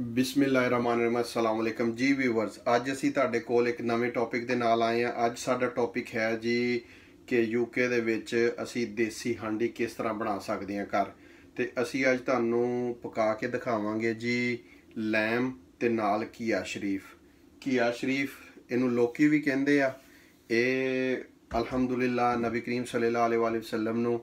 ਬਿਸਮਿਲ੍ਲਾਹਿਰਰਹਿਮਾਨਿਰਰਹੀਮ ਅਸਲਾਮ ਵਾਲੇਕਮ ਜੀ ਵੀਵਰਸ। ਅੱਜ ਅਸੀਂ ਤੁਹਾਡੇ ਕੋਲ ਇੱਕ ਨਵੇਂ ਟੌਪਿਕ ਦੇ ਨਾਲ ਆਏ ਹਾਂ। ਅੱਜ ਸਾਡਾ ਟੌਪਿਕ ਹੈ ਜੀ ਕਿ ਯੂਕੇ ਦੇ ਵਿੱਚ ਅਸੀਂ ਦੇਸੀ ਹਾਂਡੀ ਕਿਸ ਤਰ੍ਹਾਂ ਬਣਾ ਸਕਦੇ ਹਾਂ ਘਰ। ਤੇ ਅਸੀਂ ਅੱਜ ਤੁਹਾਨੂੰ ਪਕਾ ਕੇ ਦਿਖਾਵਾਂਗੇ ਜੀ ਲੈਮ ਤੇ ਨਾਲ ਕੀਆ ਸ਼ਰੀਫ। ਕੀਆ ਸ਼ਰੀਫ ਇਹਨੂੰ ਲੋਕੀ ਵੀ ਕਹਿੰਦੇ ਆ। ਇਹ ਅਲਹਮਦੁਲਿਲਾ ਨਬੀ ਕਰੀਮ ਸੱਲੱਲਾਹੁ ਅਲੈਹਿ ਵਸੱਲਮ ਨੂੰ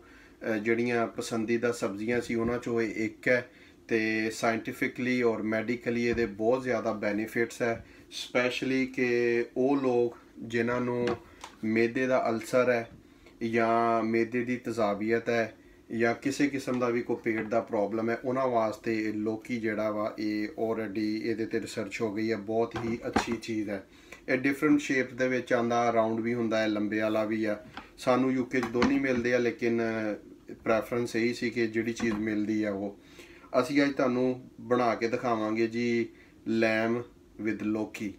ਜਿਹੜੀਆਂ ਪਸੰਦੀਦਾ ਸਬਜ਼ੀਆਂ ਸੀ ਉਹਨਾਂ ਚੋਂ ਇਹ ਇੱਕ ਹੈ। ਤੇ ਸਾਇੰਟੀਫਿਕਲੀ ਔਰ ਮੈਡੀਕਲੀ ਇਹਦੇ ਬਹੁਤ ਜ਼ਿਆਦਾ ਬੈਨੀਫਿਟਸ ਹੈ ਸਪੈਸ਼ਲੀ ਕਿ ਉਹ ਲੋਕ ਜਿਨ੍ਹਾਂ ਨੂੰ ਮੇਦੇ ਦਾ ਅਲਸਰ ਹੈ ਜਾਂ ਮੇਦੇ ਦੀ ਤਜ਼ਾਬੀਅਤ ਹੈ ਜਾਂ ਕਿਸੇ ਕਿਸਮ ਦਾ ਵੀ ਕੋਈ ਪੇਟ ਦਾ ਪ੍ਰੋਬਲਮ ਹੈ, ਉਹਨਾਂ ਵਾਸਤੇ ਇਹ ਲੋਕੀ ਜਿਹੜਾ ਵਾ ਇਹ ਆਲਰੇਡੀ ਇਹਦੇ ਤੇ ਰਿਸਰਚ ਹੋ ਗਈ ਹੈ, ਬਹੁਤ ਹੀ ਅੱਛੀ ਚੀਜ਼ ਹੈ। ਇਹ ਡਿਫਰੈਂਟ ਸ਼ੇਪ ਦੇ ਵਿੱਚ ਆਂਦਾ ਰਾਉਂਡ ਵੀ ਹੁੰਦਾ ਹੈ, ਲੰਬੇ ਵਾਲਾ ਵੀ ਆ ਸਾਨੂੰ ਯੂਕੇ 'ਚ ਦੋਨੇ ਮਿਲਦੇ ਆ, ਲੇਕਿਨ ਪ੍ਰੈਫਰੈਂਸ ਇਹੀ ਸੀ ਕਿ ਜਿਹੜੀ ਚੀਜ਼ ਮਿਲਦੀ ਆ ਉਹ। ਅਸੀਂ ਅੱਜ ਤੁਹਾਨੂੰ ਬਣਾ ਕੇ ਦਿਖਾਵਾਂਗੇ ਜੀ ਲੈਮ ਵਿਦ ਲੋਕੀ।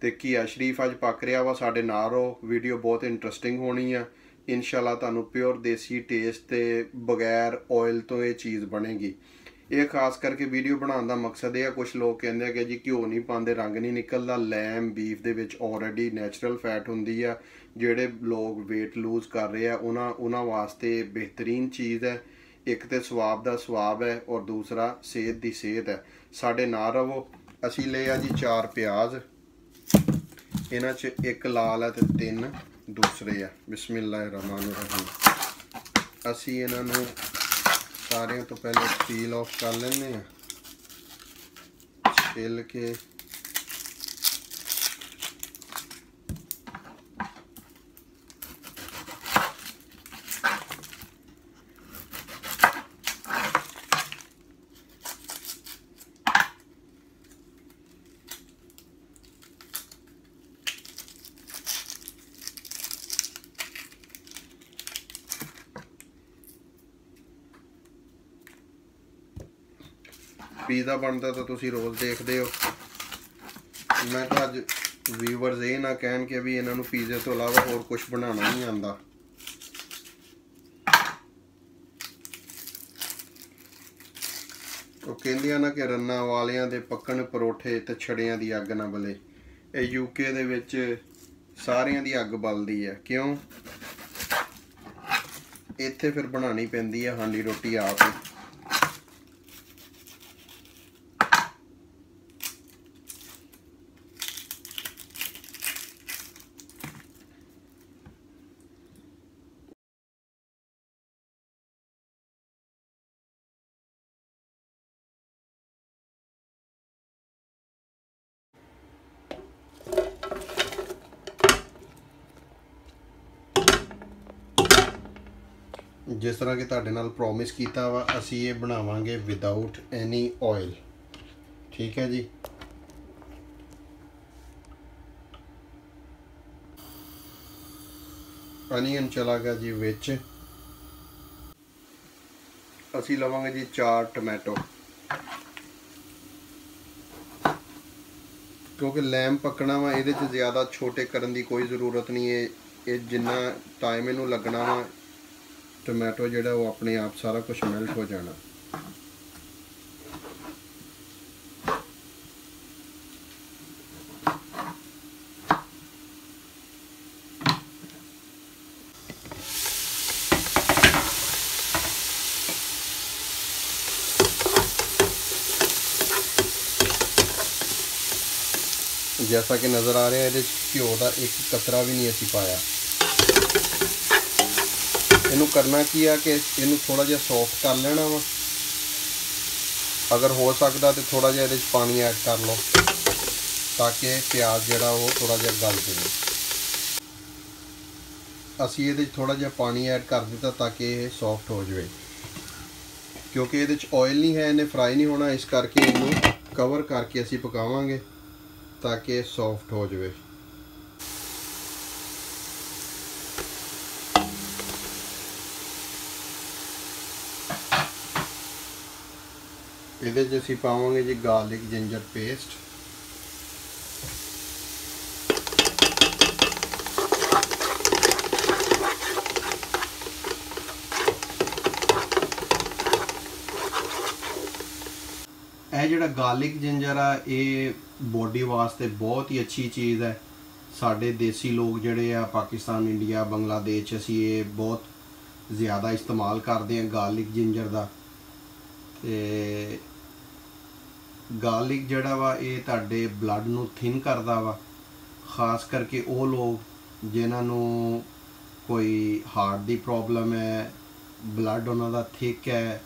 ਤੇ ਕੀਆ ਸ਼ਰੀਫ ਅੱਜ ਪੱਕ ਰਿਹਾ ਵਾ ਸਾਡੇ ਨਾਲ ਰਹੋ ਵੀਡੀਓ ਬਹੁਤ ਇੰਟਰਸਟਿੰਗ ਹੋਣੀ ਆ। ਇਨਸ਼ਾਅੱਲਾ ਤੁਹਾਨੂੰ ਪਿਓਰ ਦੇਸੀ ਟੇਸਟ ਤੇ ਬਗੈਰ ਆਇਲ ਤੋਂ ਇਹ ਚੀਜ਼ ਬਣੇਗੀ। ਇਹ ਖਾਸ ਕਰਕੇ ਵੀਡੀਓ ਬਣਾਉਣ ਦਾ ਮਕਸਦ ਇਹ ਆ ਕੁਝ ਲੋਕ ਕਹਿੰਦੇ ਆ ਕਿ ਜੀ ਘਿਓ ਨਹੀਂ ਪਾਉਂਦੇ, ਰੰਗ ਨਹੀਂ ਨਿਕਲਦਾ। ਲੈਮ ਬੀਫ ਦੇ ਵਿੱਚ ਆਲਰੇਡੀ ਨੈਚੁਰਲ ਫੈਟ ਹੁੰਦੀ ਆ, ਜਿਹੜੇ ਲੋਕ weight ਲੂਜ਼ ਕਰ ਰਹੇ ਆ, ਉਹਨਾਂ ਉਹਨਾਂ ਵਾਸਤੇ ਬਿਹਤਰੀਨ ਚੀਜ਼ ਹੈ। ਇੱਕ ਤੇ ਸਵਾਬ ਦਾ ਸਵਾਬ ਹੈ ਔਰ ਦੂਸਰਾ ਸਿਹਤ ਦੀ ਸਿਹਤ ਹੈ। ਸਾਡੇ ਨਾਲ ਰਵੋ ਅਸੀਂ ਲਏ ਆ ਜੀ ਚਾਰ ਪਿਆਜ਼। ਇਹਨਾਂ 'ਚ ਇੱਕ ਲਾਲ ਹੈ ਤੇ ਤਿੰਨ ਦੂਸਰੇ ਆ। ਬਿਸਮਿਲ੍ਲਾਹਿਰਰਹਿਮਾਨਿਰਰਹੀਮ ਅਸੀਂ ਇਹਨਾਂ ਨੂੰ ਸਾਰਿਆਂ ਤੋਂ ਪਹਿਲੇ ਪੀਲ ਆਫ ਕਰ ਲੈਂਦੇ ਆ ਛਿੱਲ ਕੇ ਪੀਜ਼ਾ ਬਣਦਾ ਤਾਂ ਤੁਸੀਂ ਰੋਜ਼ ਦੇਖਦੇ ਹੋ। ਮੈਂ ਤਾਂ ਅੱਜ ਵੀਵਰਸ ਇਹ ਨਾ ਕਹਿਣ ਕਿ ਵੀ ਇਹਨਾਂ ਨੂੰ ਪੀਜ਼ੇ ਤੋਂ ਇਲਾਵਾ ਹੋਰ ਕੁਝ ਬਣਾਉਣਾ ਨਹੀਂ ਆਉਂਦਾ। ਉਹ ਕਹਿੰਦੀਆਂ ਨਾ ਕਿ ਰੰਨਾ ਵਾਲਿਆਂ ਦੇ ਪੱਕਣ ਪਰੋਠੇ ਤੇ ਛੜਿਆਂ ਦੀ ਅੱਗ ਨਾ ਬਲੇ। ਇਹ ਯੂਕੇ ਦੇ ਵਿੱਚ ਸਾਰਿਆਂ ਦੀ ਅੱਗ ਬਲਦੀ ਹੈ। ਕਿਉਂ? ਇੱਥੇ ਫਿਰ ਬਣਾਉਣੀ ਪੈਂਦੀ ਹੈ ਹਾਂਡੀ ਰੋਟੀ ਆਪ। ਜਿਸ ਤਰ੍ਹਾਂ ਕਿ ਤੁਹਾਡੇ ਨਾਲ ਪ੍ਰੋਮਿਸ ਕੀਤਾ ਵਾ, ਅਸੀਂ ਇਹ ਬਣਾਵਾਂਗੇ ਵਿਦਆਊਟ ਐਨੀ ਆਇਲ ਠੀਕ ਹੈ ਜੀ? ਅਨੀਅਨ ਚਲਾ ਗਿਆ ਜੀ ਵਿੱਚ। ਅਸੀਂ ਲਵਾਂਗੇ ਜੀ ਚਾਰ ਟੋਮੈਟੋ ਕਿਉਂਕਿ ਲੈਮ ਪੱਕਣਾ ਵਾ, ਇਹਦੇ 'ਚ ਜ਼ਿਆਦਾ ਛੋਟੇ ਕਰਨ ਦੀ ਕੋਈ ਜ਼ਰੂਰਤ ਨਹੀਂ ਹੈ। ਇਹ ਜਿੰਨਾ ਟਾਈਮ ਇਹਨੂੰ ਲੱਗਣਾ ਵਾ ਟੋਮੈਟੋ ਜਿਹੜਾ ਉਹ ਆਪਣੇ ਆਪ ਸਾਰਾ ਕੁਝ ਮੈਲਟ ਹੋ ਜਾਣਾ ਜੈਸਾ ਕਿ ਨਜ਼ਰ ਆ ਰਿਹਾ ਇਹਦੇ 'ਚ ਘਿਓ ਦਾ ਇੱਕ ਕਤਰਾ ਵੀ ਨਹੀਂ ਅਸੀਂ ਪਾਇਆ ਇਹਨੂੰ ਕਰਨਾ ਕੀ ਆ ਕਿ ਇਹਨੂੰ ਥੋੜਾ ਜਿਹਾ ਸੌਫਟ ਕਰ ਲੈਣਾ ਵਾ। ਅਗਰ ਹੋ ਸਕਦਾ ਤੇ ਥੋੜਾ ਜਿਹਾ ਇਹਦੇ ਵਿੱਚ ਪਾਣੀ ਐਡ ਕਰ ਲਓ ਤਾਂ ਕਿ ਪਿਆਜ਼ ਜਿਹੜਾ ਉਹ ਥੋੜਾ ਜਿਹਾ ਗਲ ਜਾਵੇ। ਅਸੀਂ ਇਹਦੇ ਵਿੱਚ ਥੋੜਾ ਜਿਹਾ ਪਾਣੀ ਐਡ ਕਰ ਦਿੱਤਾ ਤਾਂ ਕਿ ਇਹ ਸੌਫਟ ਹੋ ਜਾਵੇ। ਕਿਉਂਕਿ ਇਹਦੇ ਵਿੱਚ ਆਇਲ ਨਹੀਂ ਹੈ, ਇਹਨੇ ਫਰਾਈ ਨਹੀਂ ਹੋਣਾ, ਇਸ ਕਰਕੇ ਇਹਨੂੰ ਕਵਰ ਕਰਕੇ ਅਸੀਂ ਪਕਾਵਾਂਗੇ ਤਾਂ ਕਿ ਇਹ ਸੌਫਟ ਹੋ ਜਾਵੇ। ਇਹਦੇ 'ਚ ਅਸੀਂ ਪਾਵਾਂਗੇ ਜੀ ਗਾਰਲਿਕ ਜਿੰਜਰ ਪੇਸਟ। ਇਹ ਜਿਹੜਾ ਗਾਰਲਿਕ ਜਿੰਜਰ ਆ, ਇਹ ਬੋਡੀ ਵਾਸਤੇ ਬਹੁਤ ਹੀ ਅੱਛੀ ਚੀਜ਼ ਹੈ। ਸਾਡੇ ਦੇਸੀ ਲੋਕ ਜਿਹੜੇ ਆ, ਪਾਕਿਸਤਾਨ, ਇੰਡੀਆ, ਬੰਗਲਾਦੇਸ਼ ਅਸੀਂ ਇਹ ਬਹੁਤ ਜ਼ਿਆਦਾ ਇਸਤੇਮਾਲ ਕਰਦੇ ਆ ਗਾਰਲਿਕ ਜਿੰਜਰ ਦਾ। ਤੇ ਗਾਰਲਿਕ ਜਿਹੜਾ ਵਾ, ਇਹ ਤੁਹਾਡੇ ਬਲੱਡ ਨੂੰ ਥਿਨ ਕਰਦਾ ਵਾ। ਖਾਸ ਕਰਕੇ ਉਹ ਲੋਕ ਜਿਨ੍ਹਾਂ ਨੂੰ ਕੋਈ ਹਾਰਟ ਦੀ ਪ੍ਰੋਬਲਮ ਹੈ ਬਲੱਡ ਉਹਨਾਂ ਦਾ ਥਿਕ ਹੈ,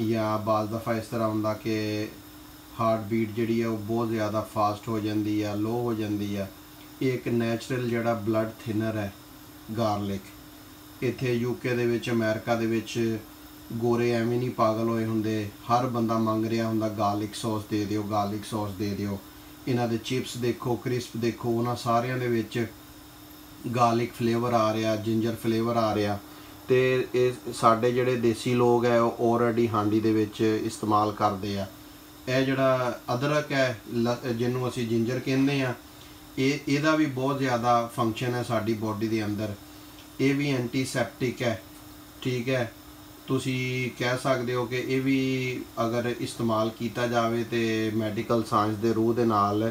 ਜਾਂ ਬਾਜ਼ ਦਫਾ ਇਸ ਤਰ੍ਹਾਂ ਹੁੰਦਾ ਕਿ ਹਾਰਟ ਬੀਟ ਜਿਹੜੀ ਹੈ ਉਹ ਬਹੁਤ ਜ਼ਿਆਦਾ ਫਾਸਟ ਹੋ ਜਾਂਦੀ ਆ ਲੋ ਹੋ ਜਾਂਦੀ ਆ। ਇਹ ਇੱਕ ਨੈਚੁਰਲ ਜਿਹੜਾ ਬਲੱਡ ਥਿਨਰ ਹੈ, ਗਾਰਲਿਕ। ਇੱਥੇ ਯੂਕੇ ਦੇ ਵਿੱਚ ਅਮਰੀਕਾ ਦੇ ਵਿੱਚ ਗੋਰੇ ਐਵੇਂ ਨਹੀਂ ਪਾਗਲ ਹੋਏ ਹੁੰਦੇ। ਹਰ ਬੰਦਾ ਮੰਗ ਰਿਹਾ ਹੁੰਦਾ ਗਾਰਲਿਕ ਸੌਸ ਦੇ ਦਿਓ ਗਾਰਲਿਕ ਸੌਸ ਦੇ ਦਿਓ। ਇਹਨਾਂ ਦੇ ਚਿਪਸ ਦੇਖੋ ਕ੍ਰਿਸਪ ਦੇਖੋ, ਉਹਨਾਂ ਸਾਰਿਆਂ ਦੇ ਵਿੱਚ ਗਾਰਲਿਕ ਫਲੇਵਰ ਆ ਰਿਹਾ ਜਿੰਜਰ ਫਲੇਵਰ ਆ ਰਿਹਾ। ਤੇ ਇਹ ਸਾਡੇ ਜਿਹੜੇ ਦੇਸੀ ਲੋਕ ਹੈ, ਉਹ ਆਲਰੇਡੀ ਹਾਂਡੀ ਦੇ ਵਿੱਚ ਇਸਤੇਮਾਲ ਕਰਦੇ ਆ। ਇਹ ਜਿਹੜਾ ਅਦਰਕ ਹੈ, ਲ- ਜਿਹਨੂੰ ਅਸੀਂ ਜਿੰਜਰ ਕਹਿੰਦੇ ਆ, ਇਹ, ਇਹਦਾ ਵੀ ਬਹੁਤ ਜ਼ਿਆਦਾ ਫੰਕਸ਼ਨ ਹੈ ਸਾਡੀ ਬੋਡੀ ਦੇ ਅੰਦਰ। ਇਹ ਵੀ ਐਂਟੀਸੈਪਟਿਕ ਹੈ, ਠੀਕ ਹੈ? ਤੁਸੀਂ ਕਹਿ ਸਕਦੇ ਹੋ ਕਿ ਇਹ ਵੀ ਅਗਰ ਇਸਤੇਮਾਲ ਕੀਤਾ ਜਾਵੇ ਤੇ ਮੈਡੀਕਲ ਸਾਇੰਸ ਦੇ ਰੂਹ ਦੇ ਨਾਲ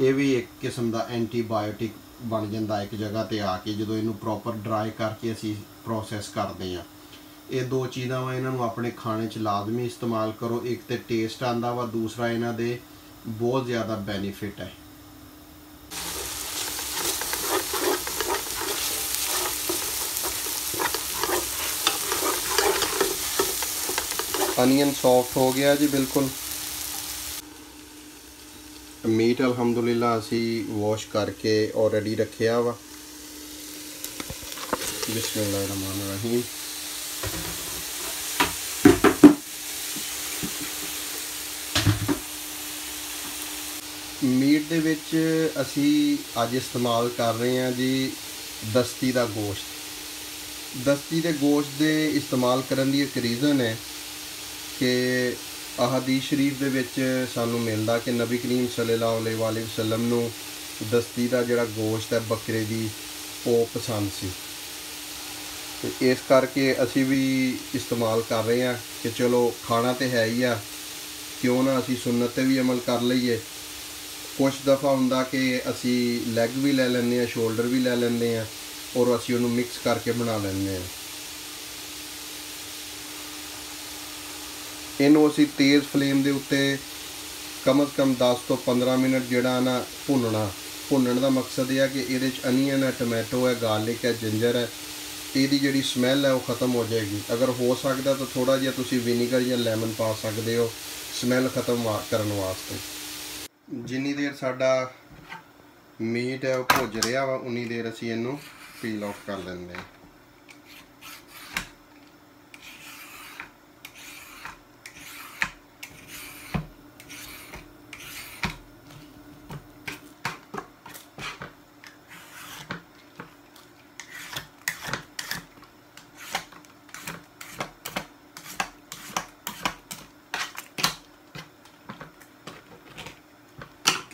ਇਹ ਵੀ ਇੱਕ ਕਿਸਮ ਦਾ ਐਂਟੀਬਾਇਓਟਿਕ ਬਣ ਜਾਂਦਾ ਇੱਕ ਜਗ੍ਹਾ ਤੇ ਆ ਕੇ, ਜਦੋਂ ਇਹਨੂੰ ਪ੍ਰੋਪਰ ਡਰਾਈ ਕਰਕੇ ਅਸੀਂ ਪ੍ਰੋਸੈਸ ਕਰਦੇ ਆ ਇਹ ਦੋ ਚੀਜ਼ਾਂ ਵਾ ਇਹਨਾਂ ਨੂੰ ਆਪਣੇ ਖਾਣੇ 'ਚ ਲਾਜ਼ਮੀ ਇਸਤੇਮਾਲ ਕਰੋ। ਇੱਕ ਤੇ ਟੇਸਟ ਆਂਦਾ ਵਾ, ਦੂਸਰਾ ਇਹਨਾਂ ਦੇ ਬਹੁਤ ਜ਼ਿਆਦਾ ਬੈਨੀਫਿਟ ਹੈ। ਅਨੀਅਨ ਸੌਫਟ ਹੋ ਗਿਆ ਜੀ, ਬਿਲਕੁਲ। ਮੀਟ ਅਲਹਮਦੁਲਿਲਾ ਅਸੀਂ ਵਾਸ਼ ਕਰਕੇ ਆਲਰੇਡੀ ਰੱਖਿਆ ਵਾ। ਬਿਸਮਿਲ੍ਲਾਹਿਰ ਰਹਿਮਾਨਿਰ ਰਹੀਮ। ਮੀਟ ਦੇ ਵਿੱਚ ਅਸੀਂ ਅੱਜ ਇਸਤੇਮਾਲ ਕਰ ਰਹੇ ਹਾਂ ਜੀ ਦਸਤੀ ਦਾ ਗੋਸ਼ਤ। ਦਸਤੀ ਦੇ ਗੋਸ਼ਤ ਦੇ ਇਸਤੇਮਾਲ ਕਰਨ ਦੀ ਇੱਕ ਰੀਜ਼ਨ ਹੈ ਕਿ ਅਹਾਦੀਸ ਸ਼ਰੀਫ ਦੇ ਵਿੱਚ ਸਾਨੂੰ ਮਿਲਦਾ ਕਿ ਨਬੀ ਕਰੀਮ ਸੱਲੱਲਾਹੁ ਅਲੈਹਿ ਵਸੱਲਮ ਨੂੰ ਦਸਤੀ ਦਾ ਜਿਹੜਾ ਗੋਸ਼ਤ ਹੈ, ਬੱਕਰੇ ਦੀ, ਉਹ ਪਸੰਦ ਸੀ। ਤੇ ਇਸ ਕਰਕੇ ਅਸੀਂ ਵੀ ਇਸਤੇਮਾਲ ਕਰ ਰਹੇ ਹਾਂ ਕਿ ਚਲੋ ਖਾਣਾ ਤੇ ਹੈ ਹੀ ਆ, ਕਿਉਂ ਨਾ ਅਸੀਂ ਸੁਨਨਤ ਤੇ ਵੀ ਅਮਲ ਕਰ ਲਈਏ। ਕੁਝ ਦਫਾ ਹੁੰਦਾ ਕਿ ਅਸੀਂ ਲੈਗ ਵੀ ਲੈ ਲੈਂਦੇ ਆ ਸ਼ੋਲਡਰ ਵੀ ਲੈ ਲੈਂਦੇ ਆ ਔਰ ਅਸੀਂ ਉਹਨੂੰ ਮਿਕਸ ਕਰਕੇ ਬਣਾ ਲੈਂਦੇ ਆ ਇਹਨੂੰ ਅਸੀਂ ਤੇਜ਼ ਫਲੇਮ ਦੇ ਉੱਤੇ ਕਮ ਸੇ ਕਮ 10 ਤੋਂ 15 ਮਿੰਟ ਜਿਹੜਾ ਨਾ ਭੁੰਨਣਾ। ਭੁੰਨਣ ਦਾ ਮਕਸਦ ਇਹ ਹੈ ਕਿ ਇਹਦੇ ਚ ਅਨੀਅਨ ਹੈ, ਟੋਮੈਟੋ ਹੈ, ਗਾਰਲਿਕ ਹੈ, ਜਿੰਜਰ ਹੈ, ਇਹਦੀ ਜਿਹੜੀ ਸਮੈਲ ਹੈ ਉਹ ਖਤਮ ਹੋ ਜਾਏਗੀ। ਅਗਰ ਹੋ ਸਕਦਾ ਤਾਂ ਥੋੜਾ ਜਿਹਾ ਤੁਸੀਂ ਵਿਨੀਗਰ ਜਾਂ ਲੈਮਨ ਪਾ ਸਕਦੇ ਹੋ, ਸਮੈਲ ਖਤਮ ਵਾ- ਕਰਨ ਵਾਸਤੇ। ਜਿੰਨੀ ਦੇਰ ਸਾਡਾ ਮੀਟ ਹੈ, ਉਹ ਭੁੱਜ ਰਿਹਾ ਵਾ, ਉਨੀ ਦੇਰ ਅਸੀਂ ਇਹਨੂੰ ਪੀਲ ਆਫ ਕਰ ਲੈਂਦੇ ਹਾਂ।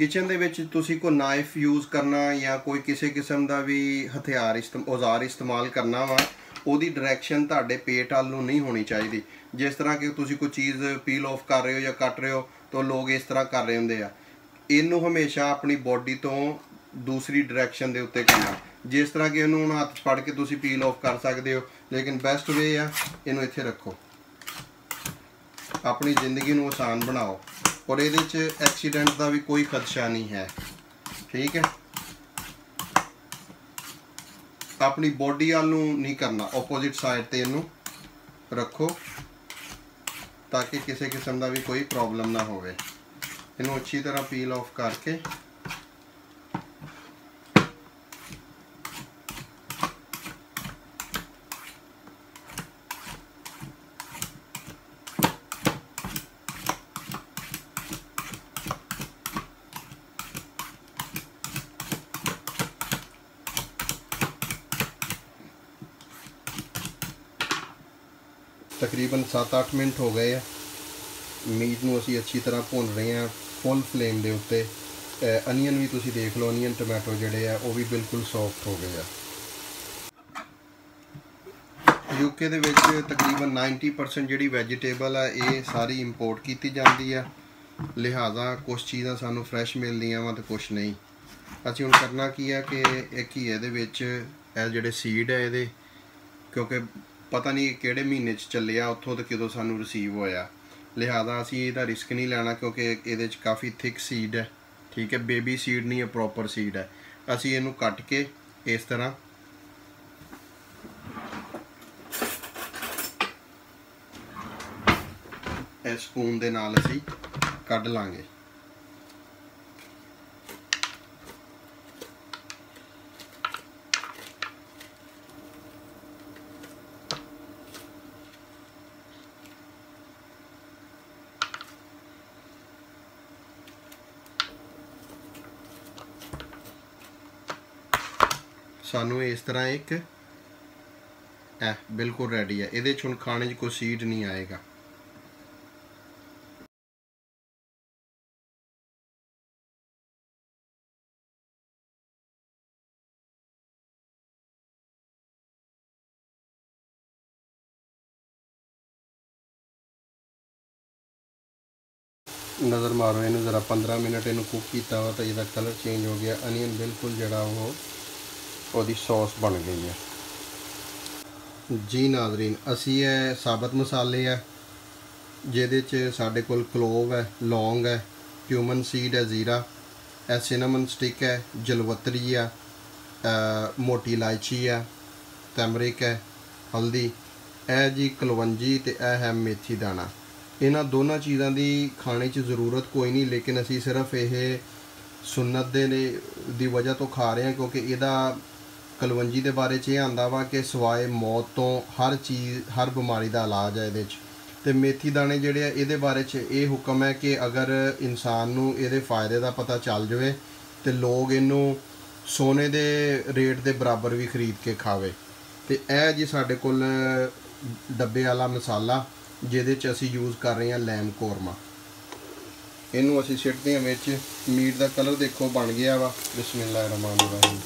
ਕਿਚਨ ਦੇ ਵਿੱਚ ਤੁਸੀਂ ਕੋਈ ਨਾਈਫ ਯੂਜ਼ ਕਰਨਾ ਜਾਂ ਕੋਈ ਕਿਸੇ ਕਿਸਮ ਦਾ ਵੀ ਹਥਿਆਰ ਇਸਤੇਮ, ਔਜ਼ਾਰ ਇਸਤੇਮਾਲ ਕਰਨਾ ਵਾ, ਉਹਦੀ ਡਾਇਰੈਕਸ਼ਨ ਤੁਹਾਡੇ ਪੇਟ ਵੱਲ ਨੂੰ ਨਹੀਂ ਹੋਣੀ ਚਾਹੀਦੀ। ਜਿਸ ਤਰ੍ਹਾਂ ਕਿ ਤੁਸੀਂ ਕੋਈ ਚੀਜ਼ ਪੀਲ ਆਫ ਕਰ ਰਹੇ ਹੋ ਜਾਂ ਕੱਟ ਰਹੇ ਹੋ, ਤਾਂ ਲੋਕ ਇਸ ਤਰ੍ਹਾਂ ਕਰ ਰਹੇ ਹੁੰਦੇ ਆ। ਇਹਨੂੰ ਹਮੇਸ਼ਾ ਆਪਣੀ ਬੋਡੀ ਤੋਂ ਦੂਸਰੀ ਡਾਇਰੈਕਸ਼ਨ ਦੇ ਉੱਤੇ ਕਰਨਾ। ਜਿਸ ਤਰ੍ਹਾਂ ਕਿ ਇਹਨੂੰ ਹੁਣ ਹੱਥ ਫੜ ਕੇ ਤੁਸੀਂ ਪੀਲ ਆਫ ਕਰ ਸਕਦੇ ਹੋ, ਲੇਕਿਨ ਬੈਸਟ ਵੇ ਆ, ਇਹਨੂੰ ਇੱਥੇ ਰੱਖੋ। ਆਪਣੀ ਜ਼ਿੰਦਗੀ ਨੂੰ ਆਸਾਨ ਬਣਾਓ। ਔਰ ਇਹਦੇ 'ਚ ਐਕਸੀਡੈਂਟ ਦਾ ਵੀ ਕੋਈ ਖਦਸ਼ਾ ਨਹੀਂ ਹੈ। ਠੀਕ ਹੈ? ਆਪਣੀ ਬੋਡੀ ਵਾਲ ਨੂੰ ਨਹੀਂ ਕਰਨਾ। ਆਪੋਜ਼ਿਟ ਸਾਈਡ ਤੇ ਇਹਨੂੰ ਰੱਖੋ ਤਾਂ ਕਿ ਕਿਸੇ ਕਿਸਮ ਦਾ ਵੀ ਕੋਈ ਪ੍ਰੋਬਲਮ ਨਾ ਹੋਵੇ। ਇਹਨੂੰ ਅੱਛੀ ਤਰ੍ਹਾਂ ਪੀਲ ਆਫ ਕਰਕੇ ਤਕਰੀਬਨ 7-8 ਮਿੰਟ ਹੋ ਗਏ ਆ। ਮੀਟ ਨੂੰ ਅਸੀਂ ਅੱਛੀ ਤਰ੍ਹਾਂ ਭੁੰਨ ਰਹੇ ਹਾਂ ਫੁੱਲ ਫਲੇਮ ਦੇ ਉੱਤੇ। ਅਨੀਅਨ ਵੀ ਤੁਸੀਂ ਦੇਖ ਲਓ ਅਨੀਅਨ ਟੋਮੈਟੋ ਜਿਹੜੇ ਆ, ਉਹ ਵੀ ਬਿਲਕੁਲ ਸੌਫਟ ਹੋ ਗਏ ਆ। ਯੂਕੇ ਦੇ ਵਿੱਚ ਤਕਰੀਬਨ 90% ਜਿਹੜੀ ਵੈਜੀਟੇਬਲ ਆ, ਇਹ ਸਾਰੀ ਇੰਪੋਰਟ ਕੀਤੀ ਜਾਂਦੀ ਆ। ਲਿਹਾਜ਼ਾ ਕੁਝ ਚੀਜ਼ਾਂ ਸਾਨੂੰ ਫਰੈਸ਼ ਮਿਲਦੀਆਂ ਵਾ ਤੇ ਕੁਝ ਨਹੀਂ। ਅਸੀਂ ਹੁਣ ਕਰਨਾ ਕੀ ਆ ਕਿ ਇੱਕ ਹੀ ਇਹਦੇ ਵਿੱਚ ਇਹ ਜਿਹੜੇ ਸੀਡ ਹੈ ਇਹਦੇ, ਕਿਉਂਕਿ ਪਤਾ ਨਹੀਂ ਕਿਹੜੇ ਮਹੀਨੇ ਚ ਚੱਲਿਆ, ਉੱਥੋਂ ਤੇ ਕਿਦੋਂ ਸਾਨੂੰ ਰਿਸੀਵ ਹੋਇਆ। ਲਿਹਾਜ਼ਾ ਅਸੀਂ ਇਹਦਾ ਰਿਸਕ ਨਹੀਂ ਲੈਣਾ ਕਿਉਂਕਿ ਇਹਦੇ ਚ ਕਾਫੀ ਥਿਕ ਸੀਡ ਹੈ। ਠੀਕ ਹੈ ਬੇਬੀ ਸੀਡ ਨਹੀਂ ਹੈ ਪ੍ਰੋਪਰ ਸੀਡ ਹੈ। ਅਸੀਂ ਇਹਨੂੰ ਕੱਟ ਕੇ ਇਸ ਤਰ੍ਹਾਂ ਇਸ ਸਪੂਨ ਦੇ ਨਾਲ ਅਸੀਂ ਕੱਢ ਲਾਂਗੇ। ਸਾਨੂੰ ਇਸ ਤਰ੍ਹਾਂ ਇੱਕ ਇਹ ਬਿਲਕੁਲ ਰੈਡੀ ਹੈ ਇਹਦੇ ਚ ਹੁਣ ਖਾਣੇ 'ਚ ਕੋਈ ਸੀਡ ਨਹੀਂ ਆਏਗਾ। ਨਜ਼ਰ ਮਾਰੋ ਇਹਨੂੰ, ਜ਼ਰਾ 15 ਮਿੰਟ ਇਹਨੂੰ ਕੁੱਕ ਕੀਤਾ ਵਾ ਤਾਂ ਇਹਦਾ ਕਲਰ ਚੇਂਜ ਹੋ ਗਿਆ। ਅਨੀਅਨ ਬਿਲਕੁਲ ਜਿਹੜਾ ਉਹ ਉਹਦੀ ਸੌਸ ਬਣ ਗਈ ਹੈ। ਜੀ ਨਾਜ਼ਰੀਨ, ਅਸੀਂ ਇਹ ਸਾਬਤ ਮਸਾਲੇ ਆ, ਜਿਹਦੇ ਚ ਸਾਡੇ ਕੋਲ ਕਲੋਵ ਹੈ, ਲੌਂਗ ਹੈ ਕਿਊਮਨ ਸੀਡ ਹੈ, ਜ਼ੀਰਾ ਇਹ ਸਿਨਮਨ ਸਟਿਕ ਹੈ, ਜਲਵਤਰੀ ਆ ਮੋਟੀ ਇਲਾਇਚੀ ਆ ਟਮਰਿਕ ਹੈ, ਹਲਦੀ, ਇਹ ਜੀ ਕਲਵੰਜੀ ਤੇ ਇਹ ਹੈ ਮੇਥੀ ਦਾਣਾ। ਇਹਨਾਂ ਦੋਨਾਂ ਚੀਜ਼ਾਂ ਦੀ ਖਾਣੇ 'ਚ ਜ਼ਰੂਰਤ ਕੋਈ ਨਹੀਂ, ਲੇਕਿਨ ਅਸੀਂ ਸਿਰਫ ਇਹ ਸੁਨਨਤ ਦੇ ਨੇ- ਦੀ ਵਜ੍ਹਾ ਤੋਂ ਖਾ ਰਹੇ ਹਾਂ, ਕਿਉਂਕਿ ਇਹਦਾ ਕਲਵੰਜੀ ਦੇ ਬਾਰੇ 'ਚ ਇਹ ਆਂਦਾ ਵਾ ਕਿ ਸਵਾਏ ਮੌਤ ਤੋਂ ਹਰ ਚੀਜ਼, ਹਰ ਬਿਮਾਰੀ ਦਾ ਇਲਾਜ ਹੈ ਇਹਦੇ 'ਚ। ਤੇ ਮੇਥੀ ਦਾਣੇ ਜਿਹੜੇ ਆ, ਇਹਦੇ ਬਾਰੇ 'ਚ ਇਹ ਹੁਕਮ ਹੈ ਕਿ ਅਗਰ ਇਨਸਾਨ ਨੂੰ ਇਹਦੇ ਫਾਇਦੇ ਦਾ ਪਤਾ ਚੱਲ ਜਾਵੇ ਤੇ ਲੋਕ ਇਹਨੂੰ ਸੋਨੇ ਦੇ ਰੇਟ ਦੇ ਬਰਾਬਰ ਵੀ ਖਰੀਦ ਕੇ ਖਾਵੇ। ਤੇ ਇਹ ਜੀ ਸਾਡੇ ਕੋਲ ਡੱਬੇ ਵਾਲਾ ਮਸਾਲਾ, ਜਿਹਦੇ 'ਚ ਅਸੀਂ ਯੂਜ਼ ਕਰ ਰਹੇ ਹਾਂ ਲੈਮ ਕੋਰਮਾ। ਇਹਨੂੰ ਅਸੀਂ ਸਿੱਟਦੇ ਹਾਂ ਵਿੱਚ, ਮੀਟ ਦਾ ਕਲਰ ਦੇਖੋ ਬਣ ਗਿਆ ਵਾ। ਬਿਸਮਿਲ੍ਲਾਹਿਰ ਰਹਿਮਾਨਿਰ ਰਹੀਮ।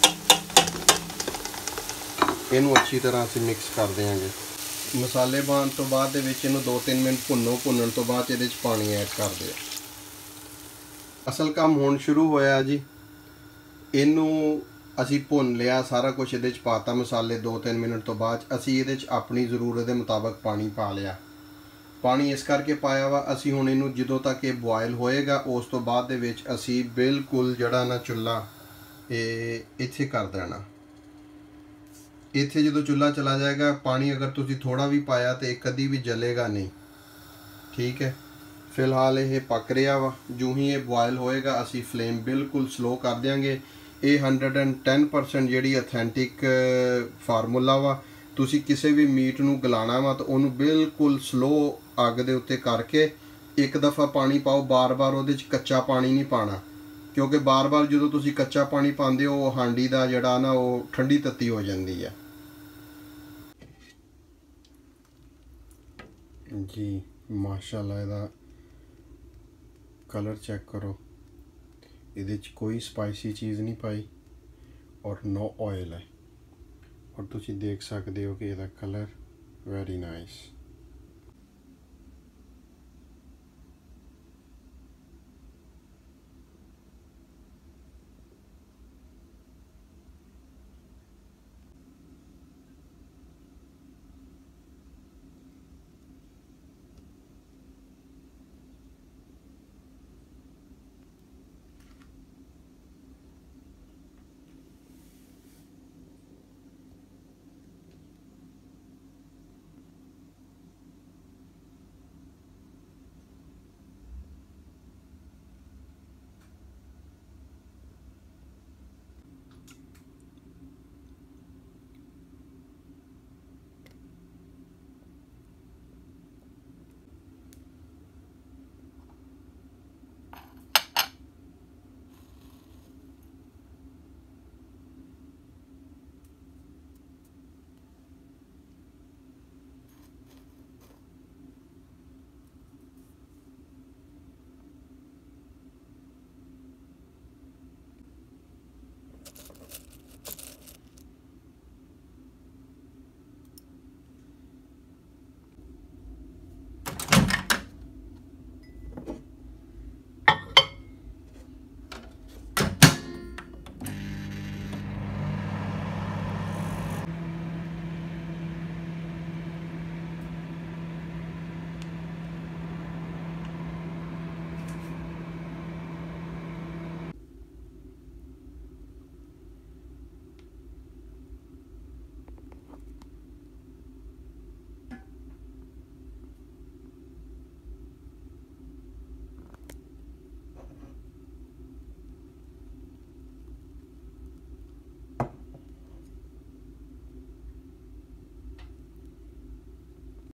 ਇਹਨੂੰ ਅੱਛੀ ਤਰ੍ਹਾਂ ਅਸੀਂ ਮਿਕਸ ਕਰ ਦਿਆਂਗੇ। ਮਸਾਲੇ ਪਾਉਣ ਤੋਂ ਬਾਅਦ ਦੇ ਵਿੱਚ ਇਹਨੂੰ 2-3 ਮਿੰਟ ਭੁੰਨੋ ਭੁੰਨਣ ਤੋਂ ਬਾਅਦ ਇਹਦੇ 'ਚ ਪਾਣੀ ਐਡ ਕਰ ਦਿਓ ਅਸਲ ਕੰਮ ਹੁਣ ਸ਼ੁਰੂ ਹੋਇਆ ਜੀ। ਇਹਨੂੰ ਅਸੀਂ ਭੁੰਨ ਲਿਆ ਸਾਰਾ ਕੁਝ ਇਹਦੇ 'ਚ ਪਾਤਾ ਮਸਾਲੇ 2-3 ਮਿੰਟ ਤੋਂ ਬਾਅਦ। ਅਸੀਂ ਇਹਦੇ 'ਚ ਆਪਣੀ ਜ਼ਰੂਰਤ ਦੇ ਮੁਤਾਬਕ ਪਾਣੀ ਪਾ ਲਿਆ। ਪਾਣੀ ਇਸ ਕਰਕੇ ਪਾਇਆ ਵਾ ਅਸੀਂ ਹੁਣ ਇਹਨੂੰ ਜਦੋਂ ਤੱਕ ਇਹ ਬੋਇਲ ਹੋਏਗਾ ਉਸ ਤੋਂ ਬਾਅਦ ਦੇ ਵਿੱਚ ਅਸੀਂ ਬਿਲਕੁਲ ਜਿਹੜਾ ਨਾ ਚੁੱਲਾ ਇਹ ਇੱਥੇ ਕਰ ਦੇਣਾ। ਇੱਥੇ ਜਦੋਂ ਚੁੱਲ੍ਹਾ ਚਲਾ ਜਾਏਗਾ, ਪਾਣੀ ਅਗਰ ਤੁਸੀਂ ਥੋੜਾ ਵੀ ਪਾਇਆ ਤੇ ਇੱਕ ਕਦੀ ਵੀ ਜਲੇਗਾ ਨਹੀਂ। ਠੀਕ ਹੈ? ਫਿਲਹਾਲ ਇਹ ਪੱਕ ਰਿਹਾ ਵਾ। ਜੂ ਹੀ ਇਹ ਬੋਇਲ ਹੋਏਗਾ, ਅਸੀਂ ਫਲੇਮ ਬਿਲਕੁਲ ਸਲੋ ਕਰ ਦਿਆਂਗੇ। ਇਹ 110% ਜਿਹੜੀ ਅਥੈਂਟਿਕ ਫਾਰਮੂਲਾ ਵਾ, ਤੁਸੀਂ ਕਿਸੇ ਵੀ ਮੀਟ ਨੂੰ ਗਲਾਣਾ ਵਾ ਤਾਂ ਉਹਨੂੰ ਬਿਲਕੁਲ ਸਲੋ ਅੱਗ ਦੇ ਉੱਤੇ ਕਰਕੇ ਇੱਕ ਦਫਾ ਪਾਣੀ ਪਾਓ। ਬਾਰ-ਬਾਰ ਉਹਦੇ 'ਚ ਕੱਚਾ ਪਾਣੀ ਨਹੀਂ ਪਾਣਾ। ਕਿਉਂਕਿ ਬਾਰ-ਬਾਰ ਜਦੋਂ ਤੁਸੀਂ ਕੱਚਾ ਪਾਣੀ ਪਾਉਂਦੇ ਹੋ, ਉਹ ਹਾਂਡੀ ਦਾ ਜਿਹੜਾ ਨਾ, ਉਹ ਠੰਡੀ ਤੱਤੀ ਹੋ ਜਾਂਦੀ ਹੈ ਜੀ, ਮਾਸ਼ਾਅੱਲਾ, ਇਹਦਾ ਕਲਰ ਚੈੱਕ ਕਰੋ। ਇਹਦੇ 'ਚ ਕੋਈ ਸਪਾਈਸੀ ਚੀਜ਼ ਨਹੀਂ ਪਾਈ ਔਰ ਨੋ ਆਇਲ ਹੈ। ਔਰ ਤੁਸੀਂ ਦੇਖ ਸਕਦੇ ਹੋ ਕਿ ਇਹਦਾ ਕਲਰ ਵੈਰੀ ਨਾਈਸ